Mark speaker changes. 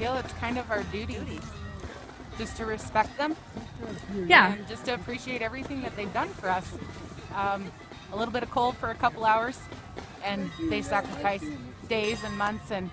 Speaker 1: Feel it's kind of our duty just to respect them
Speaker 2: Yeah.
Speaker 1: and just to appreciate everything that they've done for us. Um, a little bit of cold for a couple hours, and they sacrifice days and months and